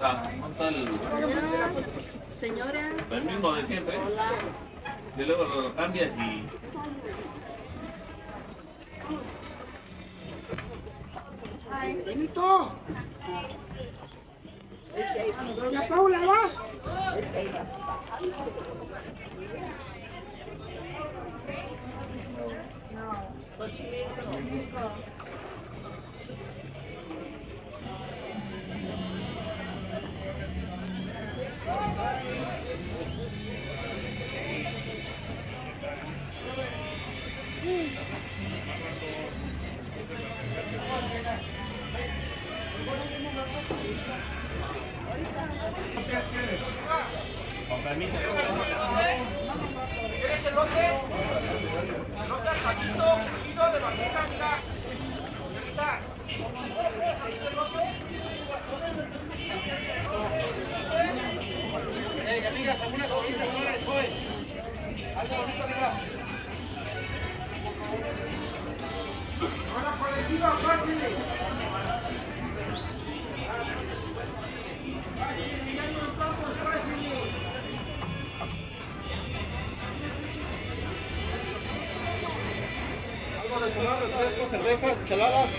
Ah, ¿cómo está el, Señora, el mismo de siempre? hola. Y luego lo cambias y... Benito. Doña Paula va. Es que iba. Con permiso. ¿Quieres al de está. Amigas, algunas gorritas flores, joven. Algo bonito, mira. Ahora por fácil. Fácil, Algo de tomar, refresco, cervezas, cheladas.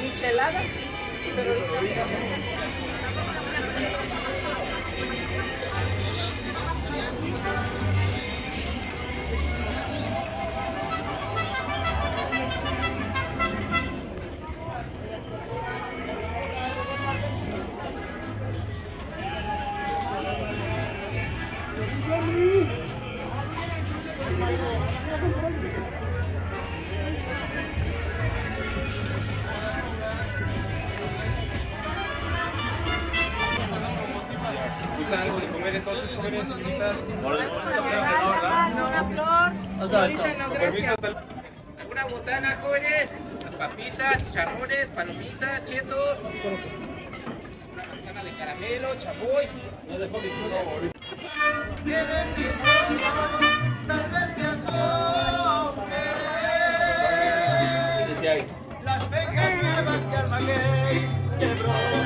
Micheladas. Pero ahorita algo de botana, jóvenes? Papitas, chicharrones, palomitas, chetos. Una manzana de caramelo, tal vez te. Las pequeñas que quebró.